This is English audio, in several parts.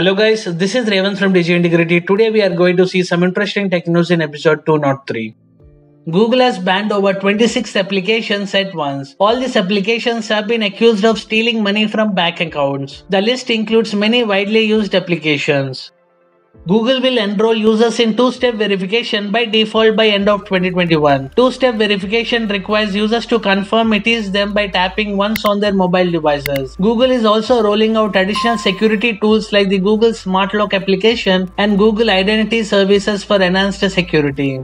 Hello guys, this is Raven from Digi Integrity. Today we are going to see some interesting tech news in episode 203. Google has banned over 26 applications at once. All these applications have been accused of stealing money from bank accounts. The list includes many widely used applications. Google will enroll users in two-step verification by default by end of 2021. Two-step verification requires users to confirm it is them by tapping once on their mobile devices. Google is also rolling out additional security tools like the Google Smart Lock application and Google Identity Services for enhanced security.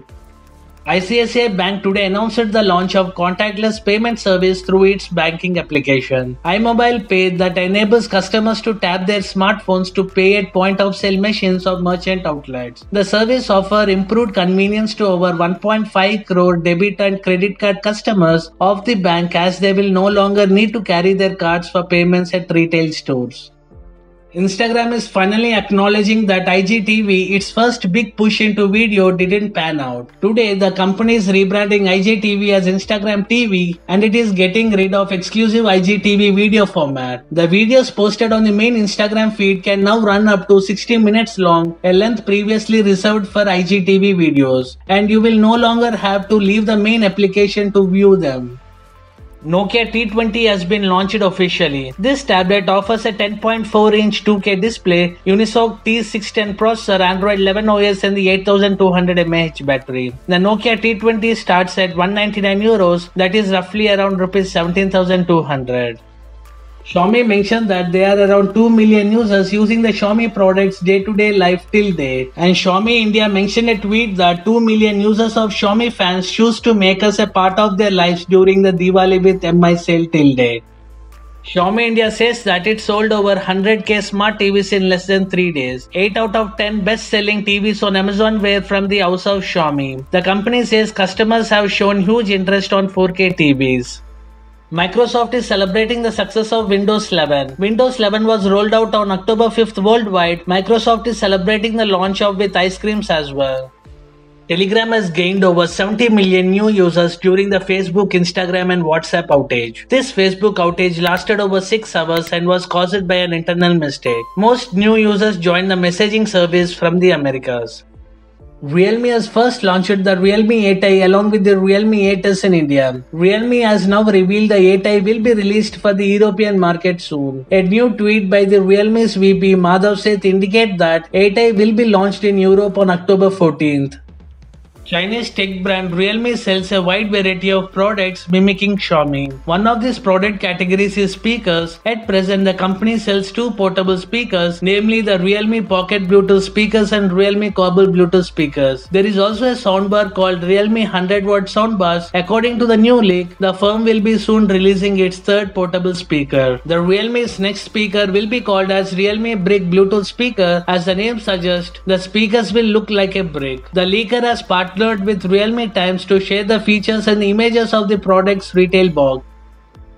ICICI Bank today announced the launch of contactless payment service through its banking application. iMobile Pay that enables customers to tap their smartphones to pay at point of sale machines or merchant outlets. The service offers improved convenience to over 1.5 crore debit and credit card customers of the bank as they will no longer need to carry their cards for payments at retail stores. Instagram is finally acknowledging that IGTV, its first big push into video, didn't pan out. Today, the company is rebranding IGTV as Instagram TV and it is getting rid of exclusive IGTV video format. The videos posted on the main Instagram feed can now run up to 60 minutes long, a length previously reserved for IGTV videos, and you will no longer have to leave the main application to view them. Nokia T20 has been launched officially. This tablet offers a 10.4 inch 2K display, Unisoc T610 processor, Android 11 OS and the 8200 mAh battery. The Nokia T20 starts at 199 euros, that is roughly around rupees 17,200. Xiaomi mentioned that there are around 2 million users using the Xiaomi products day to day life till date. And Xiaomi India mentioned a tweet that 2 million users of Xiaomi fans choose to make us a part of their lives during the Diwali with MI sale till date. Xiaomi India says that it sold over 100k smart TVs in less than 3 days. 8 out of 10 best selling TVs on Amazon were from the house of Xiaomi. The company says customers have shown huge interest on 4K TVs. Microsoft is celebrating the success of Windows 11. Windows 11 was rolled out on October 5th worldwide. Microsoft is celebrating the launch of with ice creams as well. Telegram has gained over 70 million new users during the Facebook, Instagram and WhatsApp outage. This Facebook outage lasted over 6 hours and was caused by an internal mistake. Most new users joined the messaging service from the Americas. Realme has first launched the Realme 8i along with the Realme 8s in India. Realme has now revealed the 8i will be released for the European market soon. A new tweet by the Realme's VP Madhav Seth indicate that 8i will be launched in Europe on October 14th. Chinese tech brand Realme sells a wide variety of products mimicking Xiaomi. One of these product categories is speakers. At present, the company sells two portable speakers, namely the Realme Pocket Bluetooth speakers and Realme Cobble Bluetooth speakers. There is also a soundbar called Realme 100 watt soundbars. According to the new leak, the firm will be soon releasing its third portable speaker. The Realme's next speaker will be called as Realme Brick Bluetooth speaker. As the name suggests, the speakers will look like a brick. The leaker has partnered partnered with Realme Times to share the features and images of the product's retail box.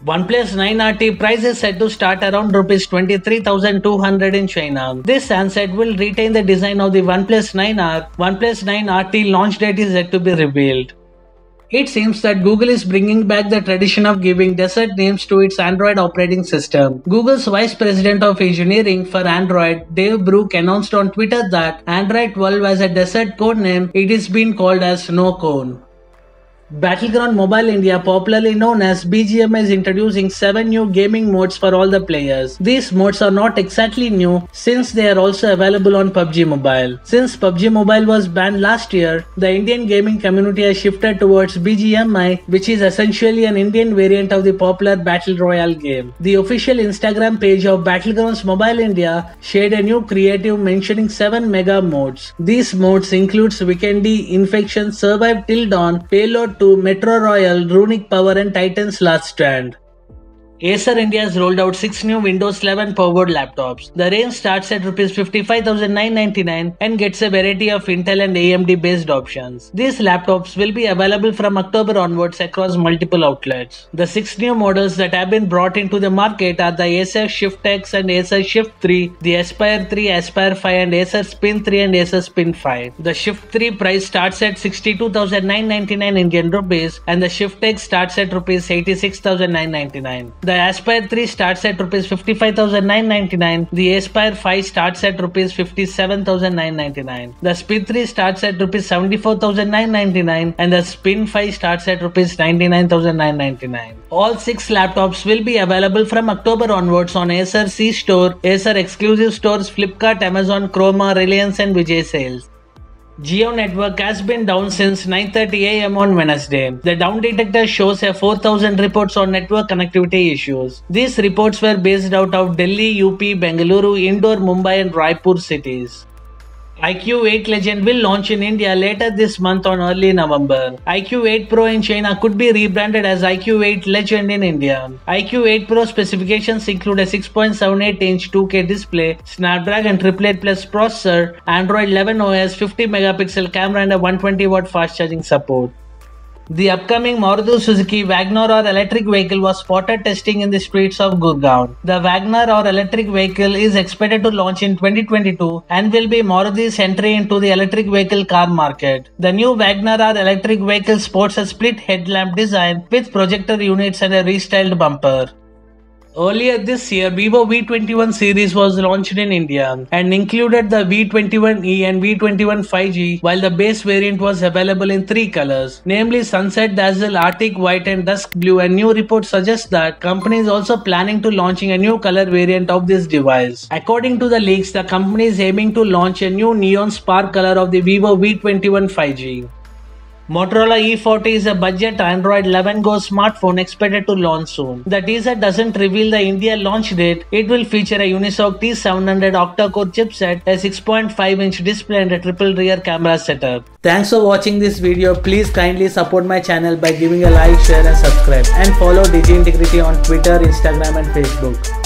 OnePlus 9RT price is set to start around Rs 23,200 in China. This handset will retain the design of the OnePlus 9R. OnePlus 9RT launch date is yet to be revealed. It seems that Google is bringing back the tradition of giving desert names to its Android operating system. Google's Vice President of Engineering for Android, Dave Burke, announced on Twitter that Android 12 has a desert code name. It is being called as Snow Cone. Battleground Mobile India, popularly known as BGM, is introducing 7 new gaming modes for all the players. These modes are not exactly new since they are also available on PUBG Mobile. Since PUBG Mobile was banned last year, the Indian gaming community has shifted towards BGMI, which is essentially an Indian variant of the popular Battle Royale game. The official Instagram page of Battlegrounds Mobile India shared a new creative mentioning 7 mega modes. These modes includes Weekendy, Infection, Survive Till Dawn, Payload to Metro Royale, Runic Power and Titan's Last Stand. Acer India has rolled out 6 new Windows 11 powered laptops. The range starts at Rs 55,999 and gets a variety of Intel and AMD based options. These laptops will be available from October onwards across multiple outlets. The 6 new models that have been brought into the market are the Acer Swift X and Acer Swift 3, the Aspire 3, Aspire 5 and Acer Spin 3 and Acer Spin 5. The Shift 3 price starts at 62,999 Indian rupees and the Shift X starts at Rs 86,999. The Aspire 3 starts at Rs 55,999. The Aspire 5 starts at Rs 57,999. The Speed 3 starts at Rs 74,999 and the Spin 5 starts at Rs 99,999. All 6 laptops will be available from October onwards on Acer C Store, Acer exclusive stores Flipkart, Amazon, Croma, Reliance and Vijay sales. Jio network has been down since 9:30 a.m. on Wednesday. The down detector shows a 4000 reports on network connectivity issues. These reports were based out of Delhi, UP, Bengaluru, Indore, Mumbai and Raipur cities. iQOO 8 Legend will launch in India later this month on early November. iQOO 8 Pro in China could be rebranded as iQOO 8 Legend in India. iQOO 8 Pro specifications include a 6.78 inch 2K display, Snapdragon 888 Plus processor, Android 11 OS, 50 megapixel camera and a 120 watt fast charging support. The upcoming Maruti Suzuki WagonR electric vehicle was spotted testing in the streets of Gurgaon. The WagonR electric vehicle is expected to launch in 2022 and will be Maruti's entry into the electric vehicle car market. The new WagonR electric vehicle sports a split headlamp design with projector units and a restyled bumper. Earlier this year, Vivo V21 series was launched in India and included the V21e and V21 5G while the base variant was available in three colors, namely Sunset Dazzle, Arctic White and Dusk Blue and new reports suggest that company is also planning to launching a new color variant of this device. According to the leaks, the company is aiming to launch a new neon spark color of the Vivo V21 5G. Motorola E40 is a budget Android 11 Go smartphone expected to launch soon. The teaser doesn't reveal the India launch date. It will feature a Unisoc T700 octa-core chipset, a 6.5 inch display and a triple rear camera setup. Thanks for watching this video. Please kindly support my channel by giving a like, share and subscribe. And follow Digi Integrity on Twitter, Instagram and Facebook.